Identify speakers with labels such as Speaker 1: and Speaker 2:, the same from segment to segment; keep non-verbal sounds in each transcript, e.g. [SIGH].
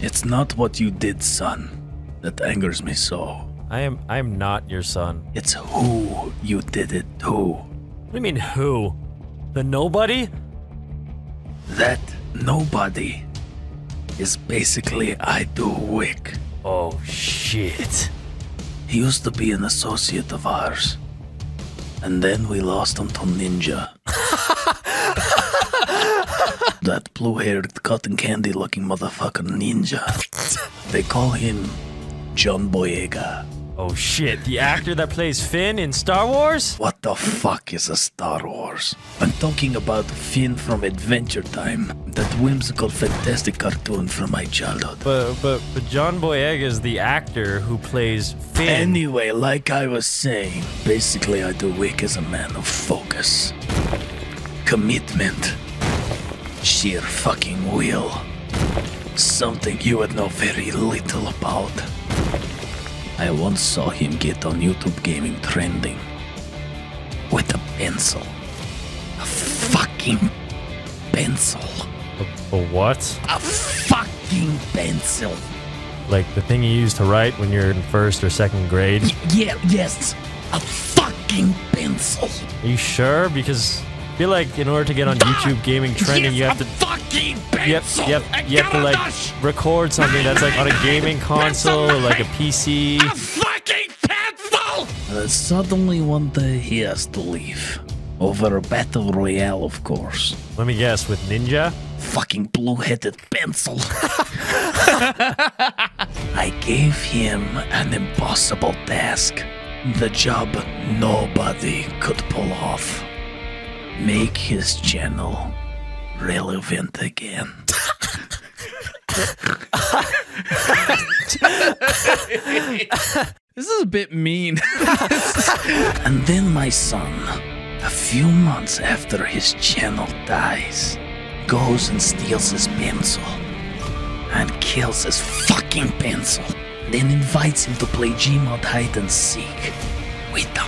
Speaker 1: It's not what you did, son, that angers me so.
Speaker 2: I am I am not your son.
Speaker 1: It's who you did it to.
Speaker 2: What do you mean who? The nobody?
Speaker 1: That nobody is basically I do Wick.
Speaker 2: Oh shit.
Speaker 1: He used to be an associate of ours. And then we lost him to Ninja. [LAUGHS] that blue haired cotton candy looking motherfucker Ninja. [LAUGHS] They call him John Boyega.
Speaker 2: Oh shit. The actor that plays Finn in Star Wars?
Speaker 1: What the fuck is a Star Wars? I'm talking about Finn from Adventure Time, that whimsical, fantastic cartoon from my childhood.
Speaker 2: But but but John Boyega is the actor who plays Finn.
Speaker 1: Anyway, like I was saying, basically I do Wick as a man of focus, commitment, sheer fucking will. Something you would know very little about. I once saw him get on YouTube gaming trending with a pencil. A fucking pencil.
Speaker 2: a, a what?
Speaker 1: A fucking pencil.
Speaker 2: Like the thing you use to write when you're in first or second grade?
Speaker 1: Yeah, yes. A fucking pencil.
Speaker 2: Are you sure? Because feel like in order to get on YouTube gaming trending, you have to
Speaker 1: fucking
Speaker 2: you have,
Speaker 1: pencil.
Speaker 2: you have, you have to like record something that's like on a gaming console or like a PC.
Speaker 1: fucking pencil. Uh, suddenly one day he has to leave. Over a battle royale, of course.
Speaker 2: Let me guess, with Ninja?
Speaker 1: Fucking blue-headed pencil. [LAUGHS] I gave him an impossible task. The job nobody could pull off. Make his channel relevant again.
Speaker 3: This is a bit mean. [LAUGHS]
Speaker 1: And then my son, a few months after his channel dies, goes and steals his pencil and kills his fucking pencil. Then invites him to play Gmod hide and seek with the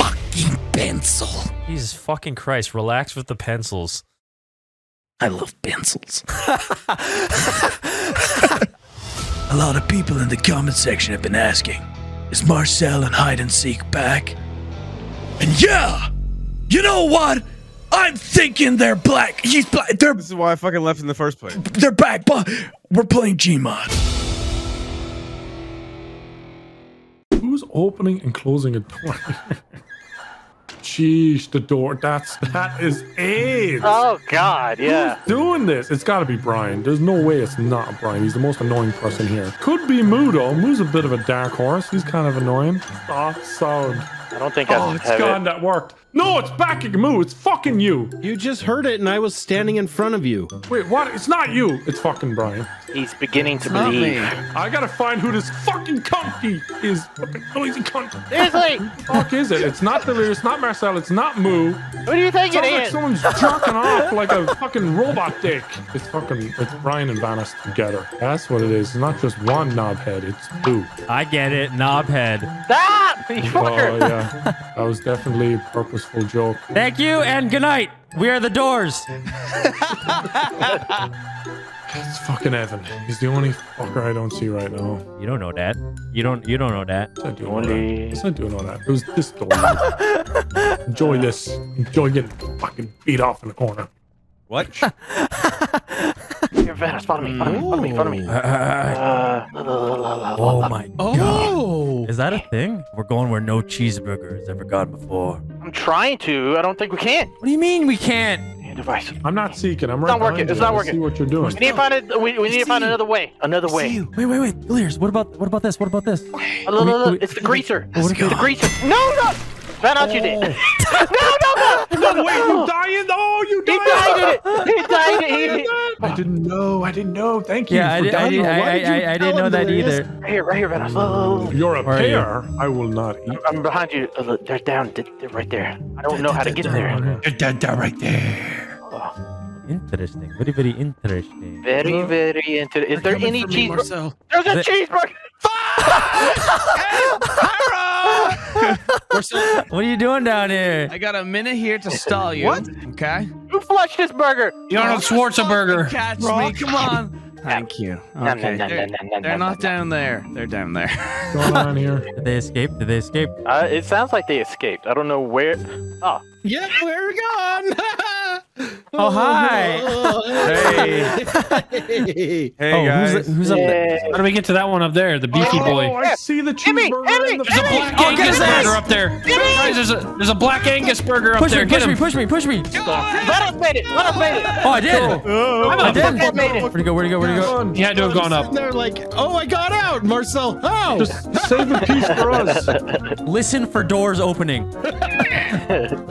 Speaker 1: fucking pencil.
Speaker 2: Jesus fucking Christ, relax with the pencils.
Speaker 1: I love pencils. [LAUGHS] A lot of people in the comment section have been asking, is Marcel and hide and seek back? And yeah, you know what? I'm thinking they're black. He's black. They're
Speaker 3: this is why I fucking left in the first place.
Speaker 1: they're back, but we're playing Gmod.
Speaker 4: Who's opening and closing a door? [LAUGHS] Sheesh, the door. That's that is AIDS.
Speaker 5: Oh God, yeah.
Speaker 4: Who's doing this? It's got to be Brian. There's no way it's not Brian. He's the most annoying person here. Could be Moo though. Moo's a bit of a dark horse. He's kind of annoying. Ah, sound.
Speaker 5: I don't think
Speaker 4: Oh,
Speaker 5: I
Speaker 4: it's
Speaker 5: have
Speaker 4: gone.
Speaker 5: it.
Speaker 4: That worked. No, it's back again. Moo, it's fucking you.
Speaker 6: You just heard it, and I was standing in front of you.
Speaker 4: Wait, what? It's not you. It's fucking Brian.
Speaker 5: He's beginning to
Speaker 3: Not
Speaker 5: believe.
Speaker 3: me.
Speaker 4: I gotta find who this fucking cunt is. Fucking noisy cunt.
Speaker 5: Seriously,
Speaker 4: fuck is it? It's not Delirious, not Marcel, it's not Moo.
Speaker 5: who do you think
Speaker 4: Sounds
Speaker 5: it
Speaker 4: like
Speaker 5: is?
Speaker 4: someone's jerking off like a fucking robot dick. It's fucking, it's Brian and Vanoss together. That's what it is. It's not just one knobhead, it's two.
Speaker 2: I get it, knobhead.
Speaker 5: Stop, [LAUGHS] you
Speaker 4: Oh,
Speaker 5: fucker.
Speaker 4: yeah. [LAUGHS] That was definitely a purposeful joke.
Speaker 2: Thank you and good night. We are the doors.
Speaker 4: It's fucking Evan. He's the only fucker I don't see right now.
Speaker 2: You don't know that. You don't. You don't know that.
Speaker 4: Yes, not do know that. Yes, I do know that. It was this door. [LAUGHS] Enjoy this. Enjoy getting fucking beat off in the corner.
Speaker 3: What?
Speaker 5: Here, Vanoss, follow me, follow me, follow me, follow me. Uh,
Speaker 2: Oh my god.
Speaker 3: Oh!
Speaker 2: Is that a thing? We're going where no cheeseburger has ever gone before.
Speaker 5: I'm trying to. I don't think we can.
Speaker 2: What do you mean we can't?
Speaker 5: Device.
Speaker 4: I'm not seeking. I'm right
Speaker 5: not working.
Speaker 4: behind
Speaker 5: It's not working.
Speaker 4: see what you're doing.
Speaker 5: We need to find a. We, we need to find another way. Another way.
Speaker 2: Wait, wait, wait. Delirious. What about what about this? What about this?
Speaker 5: Oh, look, look, look, It's the greaser. It's the greaser. No, no. Vanoss, you did. [LAUGHS] no, no, no, no,
Speaker 4: Wait, you [LAUGHS] dying? Oh, you
Speaker 5: He died in it. [LAUGHS] He died in it.
Speaker 4: I didn't know. I didn't know. Thank you.
Speaker 2: Yeah, I, did, I,
Speaker 4: dying.
Speaker 2: did, I,
Speaker 4: Why
Speaker 2: I,
Speaker 4: did you
Speaker 2: I, I
Speaker 4: tell
Speaker 2: didn't know that
Speaker 4: it is?
Speaker 2: either.
Speaker 5: Right here, right here, look.
Speaker 4: You're a
Speaker 2: Where are you?
Speaker 4: I will not eat.
Speaker 5: I'm behind you. Uh, look, They're down. They're they're right there. I don't know how to get there.
Speaker 4: They're right there.
Speaker 2: Interesting. Very, very interesting.
Speaker 5: Very, very into. Is there any cheese? There's a
Speaker 2: The-
Speaker 5: cheeseburger.
Speaker 3: Marcel,
Speaker 2: What are you doing down here?
Speaker 3: I got a minute here to stall you.
Speaker 6: What?
Speaker 3: Okay.
Speaker 5: Who flushed this burger?
Speaker 7: you Arnold Schwarzenegger.
Speaker 3: Catch me. Come on. Thank you.
Speaker 5: Nom,
Speaker 3: Okay.
Speaker 5: nom, nom,
Speaker 3: They're, they're
Speaker 5: nom,
Speaker 3: not
Speaker 5: nom.
Speaker 3: down there. They're down there.
Speaker 4: What's going on [LAUGHS] here?
Speaker 2: Did they escape? Did they escape?
Speaker 5: Uh, it sounds like they escaped. I don't know where. Oh,
Speaker 6: Yep, we're gone. [LAUGHS]
Speaker 2: Oh, hi.
Speaker 3: Hey.
Speaker 6: Hey.
Speaker 3: Hey
Speaker 2: oh,
Speaker 3: guys.
Speaker 2: who's, who's up there?
Speaker 7: How do we get to that one up there? The beefy
Speaker 4: Oh,
Speaker 7: boy.
Speaker 4: I see the
Speaker 5: Emmy,
Speaker 4: cheeseburger
Speaker 5: Emmy,
Speaker 4: in the
Speaker 7: There's a black
Speaker 2: Oh,
Speaker 7: Angus
Speaker 2: his ass!
Speaker 7: burger up there. Guys, there's a there's a black Angus burger up
Speaker 2: Push
Speaker 7: there.
Speaker 2: me,
Speaker 7: Get
Speaker 2: push me, push me, push me.
Speaker 5: Let us made it. Let us made it.
Speaker 2: Oh, I did.
Speaker 7: I
Speaker 2: did.
Speaker 5: Let made it.
Speaker 2: Where'd he go? Where'd he go? Where'd he go?
Speaker 4: Run.
Speaker 7: He had to have gone up.
Speaker 6: And they're like, oh, I got out, Marcel. Oh,
Speaker 4: Just save a piece for us.
Speaker 2: Listen for doors opening. [LAUGHS]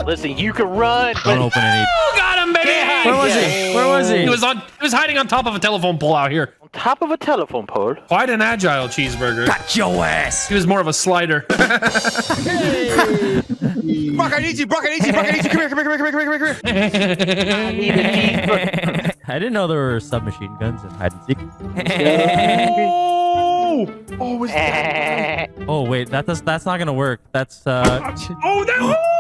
Speaker 5: Listen, you can run,
Speaker 2: Don't
Speaker 5: but
Speaker 2: open any. [LAUGHS]
Speaker 7: Oh, got him, baby.
Speaker 2: Where was he? Where was he?
Speaker 7: He was on. He was hiding on top of a telephone pole out here.
Speaker 5: on top of a telephone pole.
Speaker 7: Quite an agile cheeseburger.
Speaker 2: Got your ass.
Speaker 7: He was more of a slider.
Speaker 3: Brock, I need you. Brock, I need you. Brock, I need you. Come here. Come here. Come here. Come here. Come here. Come here.
Speaker 5: I need a [LAUGHS]
Speaker 2: didn't know there were submachine guns in hide and seek.
Speaker 4: Oh! Oh, is that? [LAUGHS]
Speaker 2: oh wait, that does that's not gonna work. That's uh.
Speaker 4: Oh, that.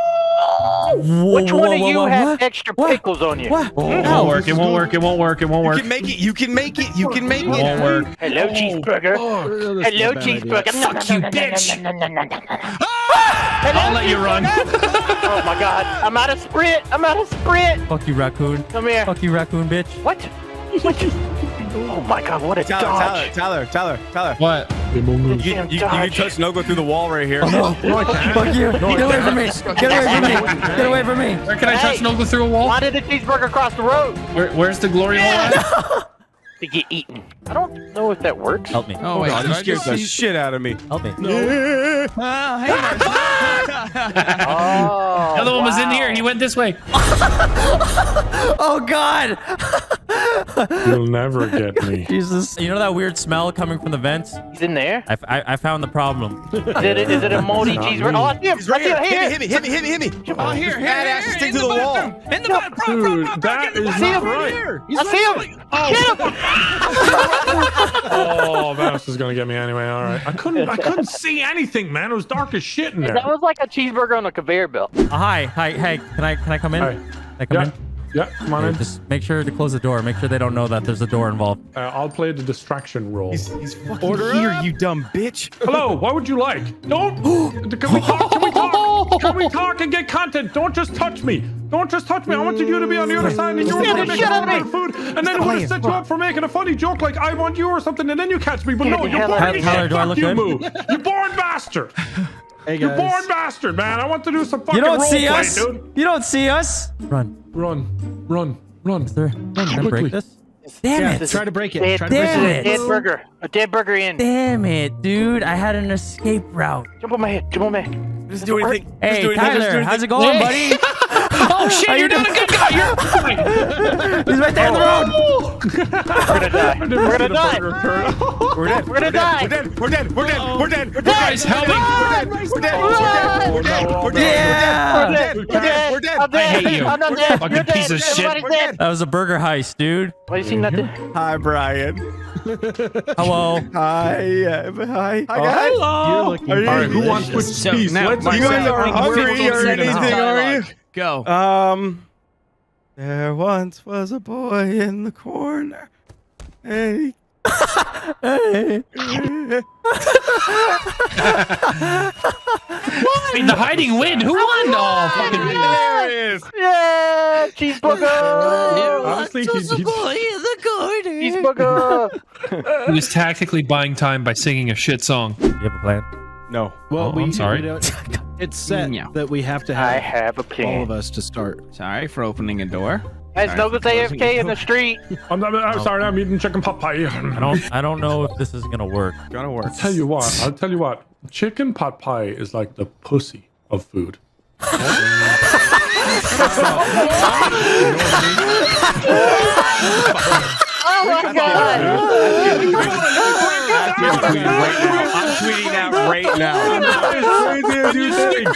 Speaker 5: Which
Speaker 2: whoa,
Speaker 5: one of you
Speaker 2: whoa,
Speaker 5: has extra
Speaker 2: What?
Speaker 5: pickles on you?
Speaker 2: What?
Speaker 7: It won't work. It won't work. It won't work. It won't work.
Speaker 3: You can make it. You can make it. You can make
Speaker 7: It won't work.
Speaker 5: Hello, oh, cheeseburger.
Speaker 6: Oh, this is a
Speaker 5: Hello,
Speaker 6: bad idea.
Speaker 5: cheeseburger.
Speaker 7: Fuck you, bitch.
Speaker 5: Hello,
Speaker 7: I'll let you run.
Speaker 5: Oh my god. I'm out of sprint. I'm out of sprint.
Speaker 2: Fuck you, raccoon.
Speaker 5: Come here.
Speaker 2: Fuck you, raccoon, bitch.
Speaker 5: What? What? Oh my god, what a
Speaker 3: Tyler,
Speaker 5: dodge.
Speaker 3: Tyler, Tyler, Tyler, Tyler.
Speaker 7: What?
Speaker 3: You, you, you, you can
Speaker 5: dodge.
Speaker 3: touch Nogla through the wall right here. [LAUGHS]
Speaker 2: Fuck you. Get away from me. Get away from me. Get away from me.
Speaker 7: Where can I touch
Speaker 5: Hey.
Speaker 7: Nogla through a wall?
Speaker 5: Why did the cheeseburger cross the road?
Speaker 7: Where, where's the glory hole at? [LAUGHS]
Speaker 5: To get eaten. I don't know if that works.
Speaker 2: Help me.
Speaker 3: Oh, wait,
Speaker 2: God,
Speaker 3: you
Speaker 2: you
Speaker 3: scared
Speaker 2: scared
Speaker 3: the shit out of me.
Speaker 2: Help me.
Speaker 3: Oh, hey,
Speaker 5: Oh,
Speaker 7: The other one was in here. He went this way.
Speaker 2: Oh God.
Speaker 4: You'll never get me.
Speaker 2: Jesus. You know that weird smell coming from the vents?
Speaker 5: He's in there.
Speaker 2: I, I, I found the problem.
Speaker 5: Is it, is it a moldy
Speaker 4: Not
Speaker 5: cheeseburger? Oh, I see him.
Speaker 3: He's right here.
Speaker 5: him.
Speaker 3: Hit me, hit me, hit me, hit me, hit me.
Speaker 5: Oh,
Speaker 3: here, here, Badass,
Speaker 5: here,
Speaker 3: stick to the wall.
Speaker 5: In the bathroom.
Speaker 4: Dude, that is not
Speaker 5: him.
Speaker 4: right.
Speaker 5: I see him. Get him.
Speaker 4: Oh, Mouse is gonna get me anyway. All right. I couldn't. I couldn't see anything, man. It was dark as shit in there.
Speaker 5: That was like a cheeseburger on a conveyor belt.
Speaker 2: Oh, hi. Hi. Hey. Can I can I come in?
Speaker 4: Hi.
Speaker 2: Can I come
Speaker 4: Yeah.
Speaker 2: in?
Speaker 4: Yeah. Come on
Speaker 2: Okay,
Speaker 4: in.
Speaker 2: just make sure to close the door. Make sure they don't know that there's a door involved.
Speaker 4: Uh, I'll play the distraction role.
Speaker 3: He's, he's fucking here, you dumb bitch.
Speaker 4: Hello. What would you like? Don't. [GASPS] Can we talk? Can we talk? Can we talk and get content? Don't just touch me. Don't just touch me. I wanted you to be on the other side and you were
Speaker 5: Scared
Speaker 4: going to
Speaker 5: the
Speaker 4: make
Speaker 5: shit out
Speaker 4: fun
Speaker 5: of
Speaker 4: of food, and then we're going set you up for making a funny joke like I want you or something, and then you catch me. But no, you're born
Speaker 5: of
Speaker 4: as
Speaker 5: me.
Speaker 2: Tyler,
Speaker 4: shit.
Speaker 2: do I
Speaker 4: Fuck
Speaker 2: look
Speaker 4: you,
Speaker 2: good?
Speaker 4: Moo. You born bastard.
Speaker 6: Hey
Speaker 4: You
Speaker 6: guys.
Speaker 4: born bastard, man. I want to do some fucking
Speaker 2: You don't
Speaker 4: role
Speaker 2: see
Speaker 4: play,
Speaker 2: us.
Speaker 4: dude.
Speaker 2: You don't see us. Run.
Speaker 4: Run, run, run.
Speaker 2: There. Run. Can I
Speaker 4: Quickly.
Speaker 2: break this? Damn
Speaker 6: Yeah,
Speaker 2: it.
Speaker 6: try to break it.
Speaker 5: Dead,
Speaker 6: Try to break
Speaker 2: Damn
Speaker 5: this
Speaker 6: it.
Speaker 5: is a
Speaker 2: it.
Speaker 5: dead burger. A oh, dead burger in.
Speaker 2: Damn it, dude. I had an escape route.
Speaker 5: Jump on my head. Jump on my head.
Speaker 3: Just do anything. Just
Speaker 2: Hey,
Speaker 3: do anything. Just do
Speaker 2: Tyler, how's it going, buddy?
Speaker 7: Oh shit! You're not a good guy. You're.
Speaker 2: He's right there in the road.
Speaker 5: We're gonna die. We're gonna die.
Speaker 3: We're dead.
Speaker 5: We're gonna die.
Speaker 3: We're dead. We're dead. We're dead. We're dead. We're dead.
Speaker 7: Guys, help me!
Speaker 3: We're dead. We're dead. We're dead. We're dead.
Speaker 2: Yeah.
Speaker 5: We're dead. We're dead.
Speaker 3: We're dead.
Speaker 5: I'm dead.
Speaker 7: I hate you.
Speaker 5: I'm not dead.
Speaker 7: Fucking
Speaker 5: You're
Speaker 7: piece
Speaker 5: dead.
Speaker 7: of shit.
Speaker 5: Everybody's
Speaker 3: We're
Speaker 5: dead.
Speaker 2: That was a burger heist, dude.
Speaker 5: Why you see nothing?
Speaker 3: Hi, Brian.
Speaker 2: Hello.
Speaker 3: Hi. uh, Hi. Hi,
Speaker 4: Oh,
Speaker 3: guys.
Speaker 4: hello.
Speaker 3: Are you-
Speaker 4: All right, who wants which
Speaker 3: So,
Speaker 4: piece?
Speaker 3: now,
Speaker 4: Let's
Speaker 3: you
Speaker 4: go.
Speaker 3: guys are hungry or anything, are you?
Speaker 8: Go.
Speaker 3: Um, there once was a boy in the corner. Hey.
Speaker 7: Wait, the hiding win. Who won? Oh, fucking.
Speaker 3: hilarious!
Speaker 5: Yeah, cheeseburger.
Speaker 4: Honestly, he's, he's,
Speaker 5: Cheeseburger.
Speaker 7: He was tactically buying time by singing a shit song.
Speaker 2: You have a plan?
Speaker 3: No.
Speaker 6: Well,
Speaker 7: Oh,
Speaker 6: we,
Speaker 7: I'm sorry.
Speaker 6: we [LAUGHS] it's set
Speaker 8: Yeah.
Speaker 6: that we have to
Speaker 5: I
Speaker 6: have
Speaker 5: have a
Speaker 6: all of us to start.
Speaker 8: Sorry for opening a door.
Speaker 5: As
Speaker 8: Sorry
Speaker 5: Nogla's
Speaker 8: for closing
Speaker 5: AFK in the street. [LAUGHS]
Speaker 4: I'm, I'm, I'm sorry, I'm eating chicken pot pie.
Speaker 2: I don't. I don't know if this is gonna work.
Speaker 3: Gonna work.
Speaker 4: I'll tell you what. I'll tell you what. Chicken pot pie is like the pussy of food. [LAUGHS] [LAUGHS]
Speaker 5: Oh my god.
Speaker 3: I'm tweeting that right now. I'm tweeting that right now.
Speaker 4: you think?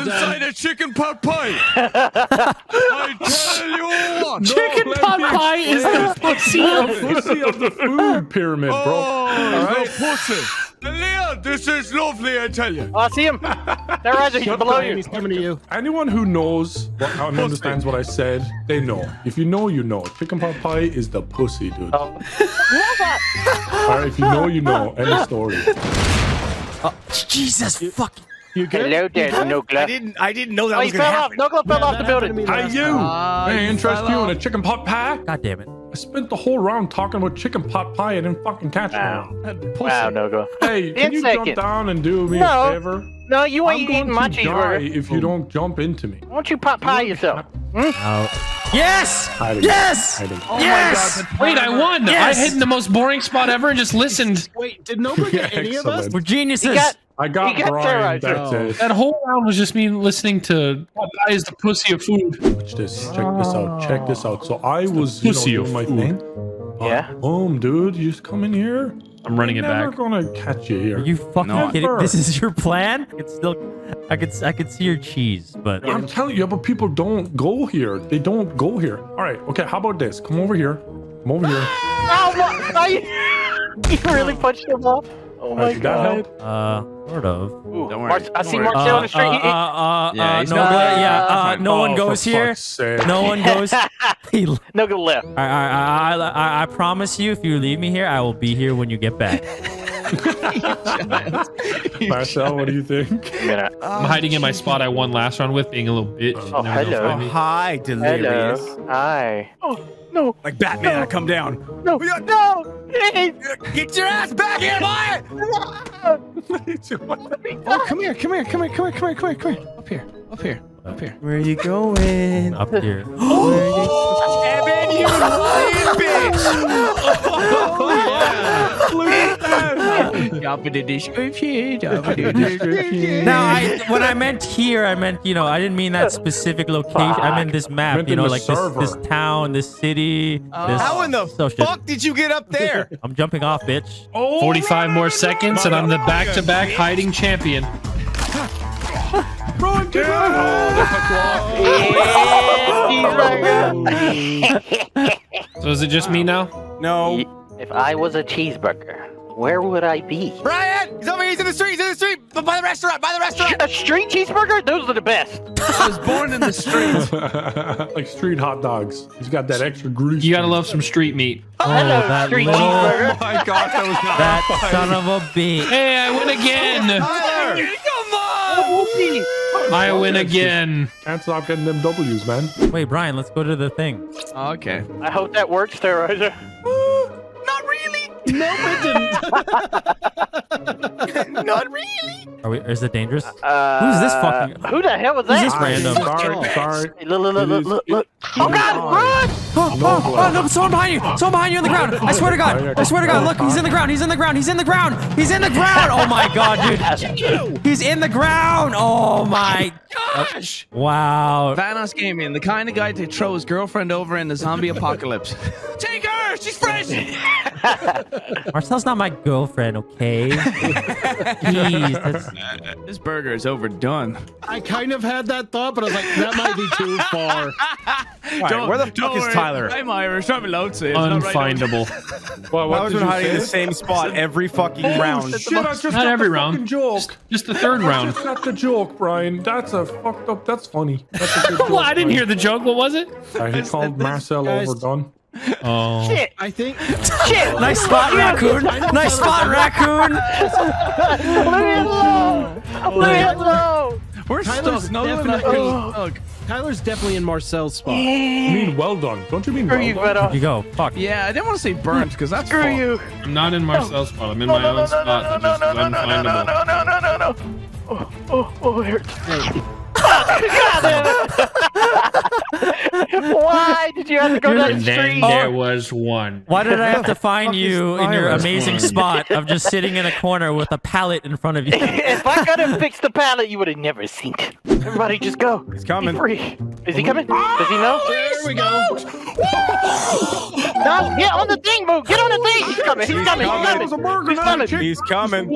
Speaker 8: inside a chicken pot pie. I tell you what.
Speaker 7: Chicken pot pie is the pussy
Speaker 4: The pussy of the food pyramid, bro.
Speaker 8: Oh,
Speaker 4: All right.
Speaker 8: the pussy. Leon, this is lovely, I tell you.
Speaker 5: Oh, I see him. There, Riser, he's below you.
Speaker 6: he's coming to you.
Speaker 4: Anyone who knows what, and understands what I said, they know. If you know, you know. Chicken pot pie is the pussy, dude.
Speaker 5: Oh.
Speaker 4: All right, if you know, you know. End story.
Speaker 3: Uh, Jesus fuck.
Speaker 6: You good?
Speaker 5: Hello there,
Speaker 3: I didn't. I didn't know that
Speaker 5: Oh,
Speaker 3: was gonna
Speaker 5: fell off.
Speaker 3: happen.
Speaker 5: Nogla fell
Speaker 6: Yeah,
Speaker 5: off the
Speaker 6: that happened to
Speaker 5: building.
Speaker 6: me
Speaker 4: Hey,
Speaker 6: last
Speaker 4: you! May I uh,
Speaker 8: you
Speaker 4: interest you in a chicken pot pie?
Speaker 2: God damn it.
Speaker 4: I spent the whole round talking about chicken pot pie. I didn't fucking catch
Speaker 5: Wow.
Speaker 4: it. That pussy.
Speaker 5: Wow, Nogla.
Speaker 4: Hey, [LAUGHS] can you
Speaker 5: second.
Speaker 4: jump down and do me
Speaker 5: No.
Speaker 4: a favor?
Speaker 5: No, you
Speaker 4: I'm
Speaker 5: ain't
Speaker 4: going
Speaker 5: eating my
Speaker 4: to
Speaker 5: cheeseburger.
Speaker 4: if you don't jump into me.
Speaker 5: Why don't you pot pie yourself? Hmm?
Speaker 3: Yes.
Speaker 4: Hiding.
Speaker 3: Yes.
Speaker 4: Hiding.
Speaker 3: Oh yes.
Speaker 7: Wait, I won.
Speaker 3: Yes!
Speaker 7: I hid in the most boring spot ever and just listened.
Speaker 6: Wait, did nobody get [LAUGHS] any of us?
Speaker 4: Excellent.
Speaker 3: We're geniuses.
Speaker 5: He got.
Speaker 4: I got
Speaker 5: He got
Speaker 4: Brian.
Speaker 5: terrorized.
Speaker 4: That's it.
Speaker 7: That whole round was just me listening to "What Pie is the pussy of food.
Speaker 4: Watch this. Check this out. Check this out. So I was, you know,
Speaker 7: Pussy of
Speaker 4: my
Speaker 7: food.
Speaker 4: thing.
Speaker 5: Yeah.
Speaker 4: Boom, dude. You just come in here.
Speaker 7: I'm running it back.
Speaker 4: Never
Speaker 7: back.
Speaker 4: gonna catch you here.
Speaker 2: Are you fucking
Speaker 3: No,
Speaker 2: kidding?
Speaker 4: never.
Speaker 2: This is your plan? I could still, I could, I could see your cheese, but
Speaker 4: I'm telling you, but people don't go here. They don't go here. All right. Okay. How about this? Come over here. Come over here. [LAUGHS]
Speaker 5: Oh, my, I, [LAUGHS] you really punched him off. Oh my
Speaker 4: right, did that
Speaker 5: god.
Speaker 4: help?
Speaker 2: uh, sort of.
Speaker 5: Ooh,
Speaker 3: Don't worry,
Speaker 5: Mar- I see
Speaker 3: worry.
Speaker 5: Marcel
Speaker 2: Uh,
Speaker 5: in the street.
Speaker 2: uh,
Speaker 5: He-
Speaker 2: uh, uh,
Speaker 3: Yeah,
Speaker 2: uh,
Speaker 3: he's
Speaker 2: no,
Speaker 3: not-
Speaker 2: yeah, yeah, uh,
Speaker 3: fine.
Speaker 2: no one
Speaker 4: Oh,
Speaker 2: goes here. No one goes. [LAUGHS] He-
Speaker 5: no good left.
Speaker 2: I, I, I, I, I promise you, if you leave me here, I will be here when you get back. [LAUGHS] [LAUGHS]
Speaker 4: Marcel, what do you think?
Speaker 5: A minute.
Speaker 7: I'm hiding in my spot I won last round with, being a little bitch.
Speaker 5: Oh, hello.
Speaker 7: gonna find me.
Speaker 3: Hi, delirious.
Speaker 5: Hello. Hi. Oh no.
Speaker 3: Like Batman, I come down.
Speaker 5: No. No. Hey.
Speaker 3: Get your ass back here, boy! [LAUGHS]
Speaker 6: Oh, come here, come here, come here, come here, come here, come here, come here. Up here, up here, up here.
Speaker 3: Where are you going?
Speaker 2: Up here. [GASPS]
Speaker 3: Evan, you lying bitch! [LAUGHS] Oh, [LAUGHS] Drop in the description. Drop in the [LAUGHS] description.
Speaker 2: Now, I, when I meant here, I meant you know, I didn't mean that specific location. I meant this map.
Speaker 4: Meant
Speaker 2: you know, like this, this town, this city. Oh. this
Speaker 3: How in the
Speaker 2: social-
Speaker 3: fuck did you get up there? [LAUGHS]
Speaker 2: I'm jumping off, bitch.
Speaker 4: Oh,
Speaker 7: 45 more seconds, and I'm the back-to-back hiding champion.
Speaker 4: Run, get out!
Speaker 7: So is it just me now?
Speaker 3: No.
Speaker 5: If I was a cheeseburger, where would I be?
Speaker 3: Brian! He's over here. He's in the street. He's in the street. By the restaurant. By the restaurant.
Speaker 5: A street cheeseburger? Those are the best. [LAUGHS]
Speaker 3: I was born in the street. [LAUGHS]
Speaker 4: like street hot dogs. He's got that extra grease.
Speaker 7: You gotta love some street meat.
Speaker 2: Oh,
Speaker 5: Hello,
Speaker 2: that
Speaker 5: street
Speaker 2: little,
Speaker 5: cheeseburger.
Speaker 3: Oh my gosh, that was not
Speaker 2: that
Speaker 3: fun.
Speaker 2: son of a bitch.
Speaker 7: Hey, I win again!
Speaker 3: Tyler, come on!
Speaker 7: I win again.
Speaker 4: Can't stop getting them W's, man.
Speaker 2: Wait, Brian, let's go to the thing.
Speaker 3: Okay.
Speaker 5: I hope that works, Terrorizer. [LAUGHS]
Speaker 3: Not really.
Speaker 6: No, it didn't. [LAUGHS]
Speaker 3: Not really.
Speaker 2: Are we? Is it dangerous?
Speaker 5: Uh,
Speaker 2: Who's this fucking-
Speaker 5: Who the hell was
Speaker 2: Who's
Speaker 5: that?
Speaker 2: this random?
Speaker 4: Sorry, sorry.
Speaker 5: Hey, look, look, look, look, look, look. Oh God,
Speaker 4: on.
Speaker 5: run!
Speaker 2: Oh, oh, oh, no, someone behind you! Someone behind you in the ground! I swear to God! I swear to God! Look, he's in the ground! He's in the ground! He's in the ground! He's in the ground! Oh my God, dude! [LAUGHS] He's in the ground! Oh my!
Speaker 3: Gosh.
Speaker 2: Wow!
Speaker 3: Thanos Gaming, the kind of guy to throw his girlfriend over in the zombie apocalypse. [LAUGHS] Take her. She's fresh.
Speaker 2: Marcel's not my girlfriend, okay? [LAUGHS] Jeez, that's,
Speaker 3: this burger is overdone.
Speaker 6: I kind of had that thought, but I was like, that might be too far. [LAUGHS]
Speaker 3: Don't-
Speaker 9: where the fuck
Speaker 3: don't
Speaker 9: is. Tyler?
Speaker 3: I'm Irish. I'm allowed to. It's not right
Speaker 7: Unfindable. [LAUGHS]
Speaker 4: Well, what
Speaker 9: I was been hiding in the same spot every fucking
Speaker 4: Oh,
Speaker 9: round.
Speaker 4: shit, I just
Speaker 7: Not every
Speaker 4: the
Speaker 7: round.
Speaker 4: joke.
Speaker 7: Just the third round.
Speaker 4: just got the joke, Brian. That's a fucked up. That's funny. That's a good joke,
Speaker 7: Well, I didn't
Speaker 4: Brian.
Speaker 7: hear the joke. What was it?
Speaker 4: Uh, he called Marcel overdone.
Speaker 7: Oh.
Speaker 5: Shit,
Speaker 6: I think.
Speaker 5: shit.
Speaker 2: nice spot, raccoon! Nice spot, raccoon!
Speaker 5: Leave me alone. Leave me alone.
Speaker 3: We're
Speaker 6: Tyler's
Speaker 3: stuck. No, we're not
Speaker 6: definitely-
Speaker 3: really stuck.
Speaker 6: Tyler's definitely in Marcel's spot.
Speaker 4: You mean well done? Don't you mean
Speaker 5: Screw
Speaker 4: well
Speaker 5: you,
Speaker 4: done?
Speaker 5: Beto.
Speaker 2: You go. Fuck.
Speaker 3: Yeah, I didn't want to say burnt because that's
Speaker 5: Screw
Speaker 3: fucked.
Speaker 5: you.
Speaker 7: I'm not in Marcel's spot. I'm in
Speaker 5: No,
Speaker 7: my
Speaker 5: no,
Speaker 7: own
Speaker 5: no, no,
Speaker 7: spot
Speaker 5: no, no, no, no, no, no, no, no, no, no, no, no. Oh, oh, oh, it hurts. God damn it. [LAUGHS] Why did you have to go down the
Speaker 7: And then
Speaker 5: street?
Speaker 7: there was one.
Speaker 2: Why did I have to [LAUGHS] find you in your amazing
Speaker 7: one?
Speaker 2: spot of just sitting in a corner with a pallet in front of you? [LAUGHS]
Speaker 5: if I could have fixed the pallet, you would have never seen it. Everybody just go.
Speaker 9: He's
Speaker 5: Be
Speaker 9: coming.
Speaker 5: free. Is he coming? Does he know?
Speaker 6: There we go. [GASPS]
Speaker 5: No, get on the thing, boo. Get on the thing. He's coming. He's coming. He's
Speaker 4: That was
Speaker 5: coming. He's coming.
Speaker 9: He's coming.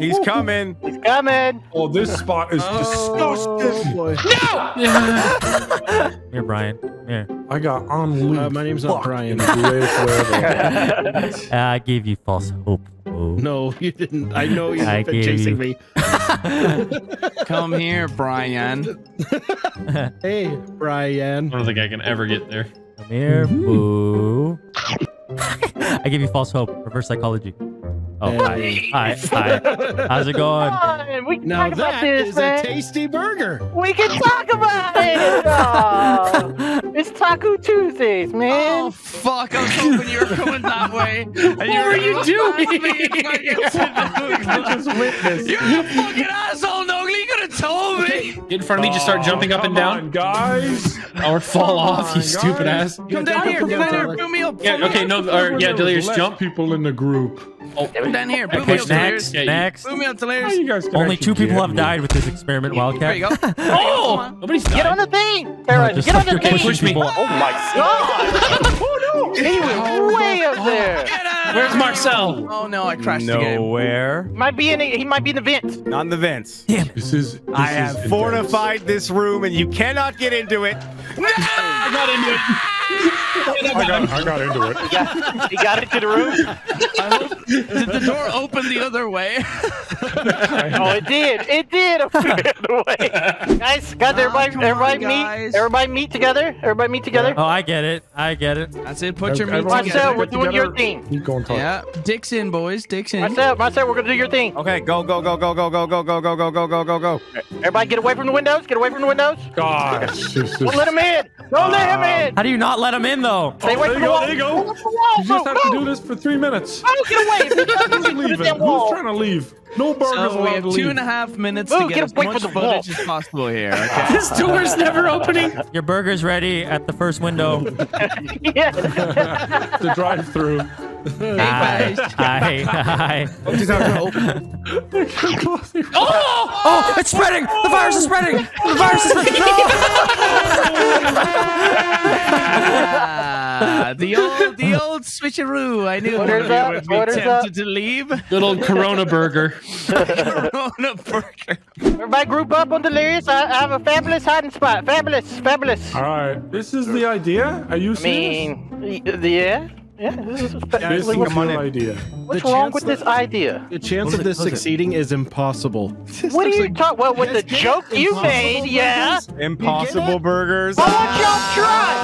Speaker 9: He's coming.
Speaker 5: He's coming.
Speaker 4: Oh, this spot is disgusting.
Speaker 6: Oh, boy. [LAUGHS]
Speaker 2: Here, Brian. Here.
Speaker 4: I got on loop.
Speaker 6: Uh, my name's not Brian.
Speaker 4: in the greatest way ever.
Speaker 2: I gave you false hope. Oh.
Speaker 6: No, you didn't. I know you've
Speaker 2: I
Speaker 6: been chasing
Speaker 2: you-
Speaker 6: me. [LAUGHS]
Speaker 3: Come here, Brian. [LAUGHS]
Speaker 6: Hey, Brian.
Speaker 7: I don't think I can ever get there.
Speaker 2: Come here, boo. [LAUGHS] I give you false hope. Reverse psychology. Oh,
Speaker 6: Hey.
Speaker 2: hi. Hi. Hi. How's it going?
Speaker 5: Come on, we can
Speaker 6: Now
Speaker 5: talk about
Speaker 6: that
Speaker 5: this,
Speaker 6: is
Speaker 5: man.
Speaker 6: a tasty burger.
Speaker 5: We can talk about it. Oh, it's Taco Tuesdays, man.
Speaker 3: Oh fuck! I was hoping you were coming that way. [LAUGHS] And what
Speaker 7: were you doing? [LAUGHS]
Speaker 3: You're a fucking asshole, Nogly. You could have told me.
Speaker 7: Get in front of me, just start oh, jumping up and
Speaker 4: Come on,
Speaker 7: down,
Speaker 4: guys. [LAUGHS]
Speaker 7: or fall off, you
Speaker 4: on,
Speaker 7: stupid
Speaker 4: guys.
Speaker 7: ass.
Speaker 3: Come down here. Come down here. Boot me up.
Speaker 7: Yeah, okay, no, uh, or yeah, Delirious, jump.
Speaker 4: people in the group.
Speaker 3: Oh, Come down here. Boot me up,
Speaker 2: next,
Speaker 3: Delirious.
Speaker 2: Next.
Speaker 3: Boot me up, Delirious.
Speaker 4: you guys can
Speaker 2: Only two people have died with this experiment, Wildcat.
Speaker 3: There you go.
Speaker 7: Oh, nobody's
Speaker 5: Get on the thing, Aaron. Get on the thing.
Speaker 2: pushing people.
Speaker 5: Oh my god! [LAUGHS] oh no! He was way up oh. there.
Speaker 3: Get out
Speaker 7: Where's Marcel?
Speaker 3: Oh no, I crashed the game.
Speaker 9: Nowhere.
Speaker 5: Might be in. A, he might be in the vent.
Speaker 9: Not in the vents.
Speaker 4: This is. This
Speaker 9: I
Speaker 4: is
Speaker 9: have
Speaker 4: intense.
Speaker 9: fortified this room and you cannot get into it. No!
Speaker 7: I got into it.
Speaker 4: I got, I got into it.
Speaker 5: He got, he got into the room.
Speaker 3: I hope did the door open the other way.
Speaker 5: Oh, it did. It did. the other way. Guys, guys, everybody,
Speaker 3: come on,
Speaker 5: everybody
Speaker 3: guys.
Speaker 5: meet. Everybody meet together. Everybody meet together.
Speaker 2: Oh, I get it. I get it.
Speaker 3: That's it. Put your meat
Speaker 4: Everyone
Speaker 5: Marcel,
Speaker 3: together.
Speaker 5: we're
Speaker 4: get
Speaker 5: doing your
Speaker 4: together.
Speaker 5: thing.
Speaker 4: Keep going, talk.
Speaker 3: Yeah, dicks in, boys. Dicks in.
Speaker 5: Marcel, Marcel, we're gonna do your thing.
Speaker 9: Okay, go, go, go, go, go, go, go, go, go, go, go, go, go, go.
Speaker 5: Everybody, get away from the windows. Get away from the windows.
Speaker 4: Gosh.
Speaker 5: Don't let him in. Don't let him in.
Speaker 2: How do you not let him in, though?
Speaker 5: Stay away
Speaker 4: There
Speaker 5: from
Speaker 4: you
Speaker 5: the
Speaker 4: go,
Speaker 5: wall.
Speaker 4: there you go. You just
Speaker 5: go,
Speaker 4: have to do this for three minutes.
Speaker 5: Oh, get away. [LAUGHS]
Speaker 4: Who's
Speaker 5: Get
Speaker 4: leaving? Who's trying to leave? No burgers
Speaker 3: So we
Speaker 4: allowed
Speaker 3: have
Speaker 4: to leave.
Speaker 3: and a half minutes
Speaker 5: Move,
Speaker 3: to
Speaker 5: get
Speaker 3: get as much
Speaker 5: from wall.
Speaker 3: footage as possible here. [LAUGHS] Okay.
Speaker 7: This door's never opening.
Speaker 2: Your burger's ready at the first window. [LAUGHS]
Speaker 5: Yeah.
Speaker 4: the drive-through.
Speaker 2: Hi. Hi. Hi.
Speaker 7: Oh!
Speaker 2: Oh, it's spreading! The virus is spreading! The virus is spreading!
Speaker 3: Ah, the old, the old switcheroo. I knew one
Speaker 5: Orders
Speaker 3: of you
Speaker 5: up,
Speaker 3: would be
Speaker 5: orders
Speaker 3: tempted to leave.
Speaker 7: Good old Corona burger.
Speaker 3: Corona burger.
Speaker 5: Everybody group up on Delirious. I, I have a fabulous hiding spot. Fabulous. Fabulous.
Speaker 4: All right, this is the idea. Are you
Speaker 5: I
Speaker 4: serious?
Speaker 5: mean, y- yeah. Yeah. This is
Speaker 4: this
Speaker 5: fabulous.
Speaker 4: is
Speaker 9: on
Speaker 4: idea.
Speaker 5: What's wrong with
Speaker 6: that-
Speaker 5: this idea?
Speaker 6: The chance of this succeeding is impossible. [LAUGHS]
Speaker 5: What are you talking? Well, with the joke you made, yeah.
Speaker 9: Impossible burgers.
Speaker 5: I want y'all try.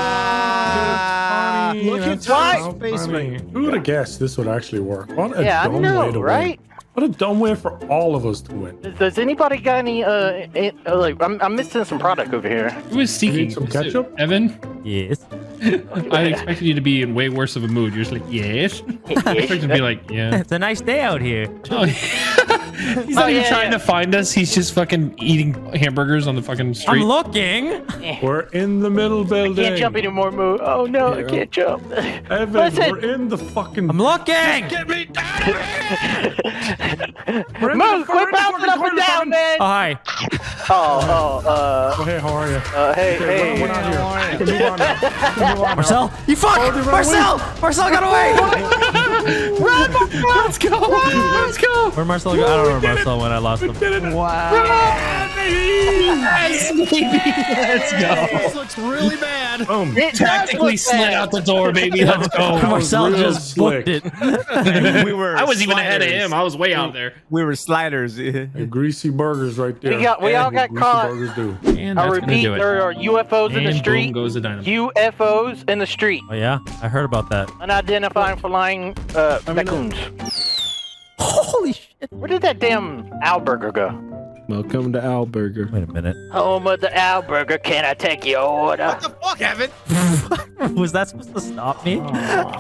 Speaker 9: Ah,
Speaker 6: Look at
Speaker 5: Why?
Speaker 6: Tom's face right
Speaker 4: Who would have guessed this would actually work? What a
Speaker 5: Yeah, I
Speaker 4: dumb
Speaker 5: know,
Speaker 4: way to
Speaker 5: right?
Speaker 4: Win. What a dumb way for all of us to win.
Speaker 5: Does, does anybody got any? Uh, uh, like I'm, I'm missing some product over here.
Speaker 7: Who is seeking?
Speaker 4: some
Speaker 7: Is it
Speaker 4: ketchup?
Speaker 7: Evan?
Speaker 2: Yes. [LAUGHS]
Speaker 7: I expected you to be in way worse of a mood. You're just like, yes. [LAUGHS] I expected to be like, yeah. [LAUGHS]
Speaker 2: It's a nice day out here.
Speaker 7: Oh, he's not
Speaker 5: Oh,
Speaker 7: even
Speaker 5: yeah,
Speaker 7: trying
Speaker 5: yeah.
Speaker 7: to find us. He's just fucking eating hamburgers on the fucking street.
Speaker 2: I'm looking.
Speaker 4: We're in the middle building.
Speaker 5: I Can't jump anymore, Moo. Oh no, I can't jump.
Speaker 4: Evan,
Speaker 5: Listen.
Speaker 4: we're in the fucking.
Speaker 2: I'm looking.
Speaker 5: Move, quit bouncing up and down, man.
Speaker 2: Oh, hi.
Speaker 5: Oh, oh, uh,
Speaker 4: Oh, hey, how are you?
Speaker 5: uh, hey, hey.
Speaker 4: We're not here. Move on now. Move on now.
Speaker 2: Marcel, you fuck! Marcel! Marcel got away! [LAUGHS]
Speaker 5: Let's go. Let's go.
Speaker 2: Where Marcel go? I don't know where Marcel went. I lost him.
Speaker 3: Wow.
Speaker 7: Yes, baby. Let's go.
Speaker 6: This looks really bad.
Speaker 4: Boom.
Speaker 5: It does
Speaker 7: Tactically slid
Speaker 5: bad.
Speaker 7: out the door, baby. Let's [LAUGHS] go.
Speaker 2: Marcel just
Speaker 4: slick.
Speaker 2: booked it. [LAUGHS]
Speaker 9: we were.
Speaker 7: I was even ahead of him. I was way out there.
Speaker 9: We were sliders.
Speaker 4: And greasy burgers right there.
Speaker 5: We got- we all got
Speaker 4: Greasy
Speaker 5: caught.
Speaker 4: burgers do.
Speaker 7: And
Speaker 5: I
Speaker 7: that's gonna
Speaker 5: repeat,
Speaker 7: do
Speaker 5: there are UFOs in the
Speaker 7: And
Speaker 5: street.
Speaker 7: boom goes the dynamite.
Speaker 5: UFOs in the street.
Speaker 2: Oh yeah, I heard about that.
Speaker 5: Unidentified flying uh,
Speaker 6: mean,
Speaker 5: raccoons. [LAUGHS]
Speaker 2: Holy shit!
Speaker 5: Where did that damn Al Burger go?
Speaker 6: Welcome to Al Burger.
Speaker 2: Wait a minute.
Speaker 5: Home of the Al Burger. Can I take your order?
Speaker 9: What the fuck, Evan? [LAUGHS]
Speaker 2: Was that supposed to stop me?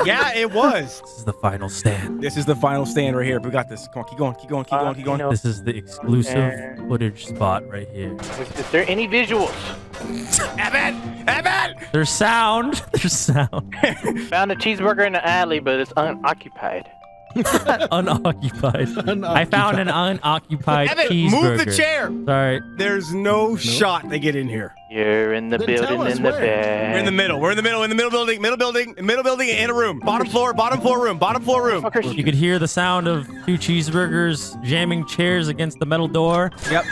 Speaker 9: Yeah, it was.
Speaker 2: This is the final stand.
Speaker 9: This is the final stand right here. We got this. Come on, keep going, keep going, keep
Speaker 5: Uh,
Speaker 9: going, keep going.
Speaker 5: you know-
Speaker 2: This is the exclusive footage spot right here.
Speaker 5: Is, is there any visuals?
Speaker 9: Evan! Evan!
Speaker 2: There's sound. [LAUGHS] There's sound.
Speaker 5: Found a cheeseburger in the alley, but it's unoccupied. [LAUGHS]
Speaker 2: Unoccupied. I found an unoccupied
Speaker 9: Evan,
Speaker 2: cheeseburger.
Speaker 9: move the chair.
Speaker 2: Sorry.
Speaker 9: There's no shot they get in here.
Speaker 5: You're in the
Speaker 6: Then
Speaker 5: building
Speaker 6: us
Speaker 5: in the
Speaker 6: where.
Speaker 5: back.
Speaker 9: We're in the middle. We're in the middle. In the middle building. Middle building. Middle building. In a room. Bottom floor. Bottom floor room. Bottom floor room.
Speaker 2: You could hear the sound of two cheeseburgers jamming chairs against the metal door.
Speaker 9: Yep.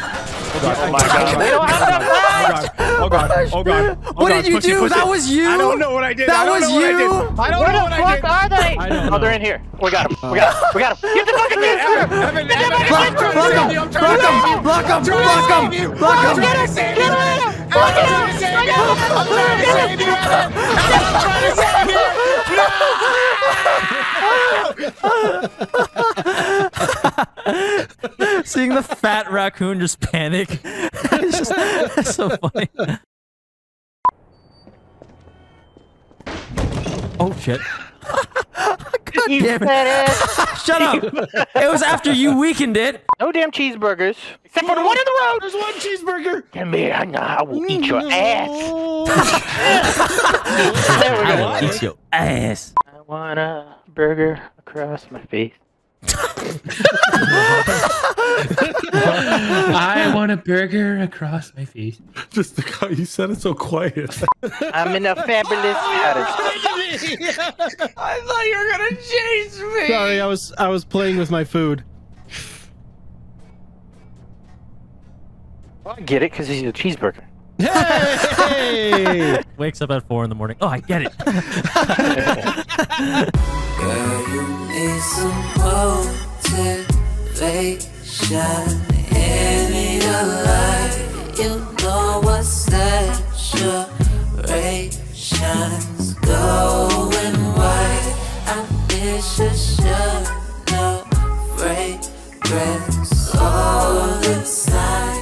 Speaker 5: Oh, oh my god. They don't have oh enough lives!
Speaker 3: Oh god. Oh god. Oh
Speaker 2: What
Speaker 3: god.
Speaker 2: did oh you
Speaker 3: Push it,
Speaker 2: do?
Speaker 3: push
Speaker 2: That
Speaker 3: it.
Speaker 2: was you?
Speaker 3: I don't know what I did.
Speaker 2: That
Speaker 3: I don't
Speaker 2: was
Speaker 3: know what I
Speaker 2: you?
Speaker 3: did. I don't
Speaker 5: Where
Speaker 3: know what
Speaker 5: the
Speaker 3: I
Speaker 5: fuck
Speaker 3: did.
Speaker 5: are they?
Speaker 6: I don't
Speaker 5: Oh, they're
Speaker 6: know.
Speaker 5: in here. We got them. We got them. We got them. Get the fucking cheeseburger!
Speaker 3: Evan, Evan, Evan,
Speaker 2: Block,
Speaker 3: I'm trying to
Speaker 2: block
Speaker 3: save
Speaker 2: him,
Speaker 3: you. I'm
Speaker 2: block
Speaker 3: trying to save
Speaker 2: him,
Speaker 3: you.
Speaker 2: block him,
Speaker 3: I'm trying to save.
Speaker 2: Seeing the fat raccoon just panic. it's just it's so funny. Oh shit. [LAUGHS] God
Speaker 5: You
Speaker 2: damn it. [LAUGHS] Shut up. [LAUGHS] It was after you weakened it.
Speaker 5: No damn cheeseburgers. Except for the one in the road!
Speaker 6: There's one cheeseburger.
Speaker 5: Come here, I know I will eat your ass. there we go.
Speaker 2: Eat your ass.
Speaker 5: I want a burger across my face.
Speaker 7: I want a burger across my face.
Speaker 4: Just the guy, you said it so quiet.
Speaker 5: I'm in a fabulous oh, cottage. [LAUGHS]
Speaker 3: I thought you were gonna chase me.
Speaker 6: Sorry, I was I was playing with my food.
Speaker 5: I get it, because he's a cheeseburger.
Speaker 6: Hey! [LAUGHS]
Speaker 2: Wakes up at four in the morning. Oh, I get it.
Speaker 10: Girl, you need some motivation in your life. You know what saturation's i wide, ambitious, sure, no all the time.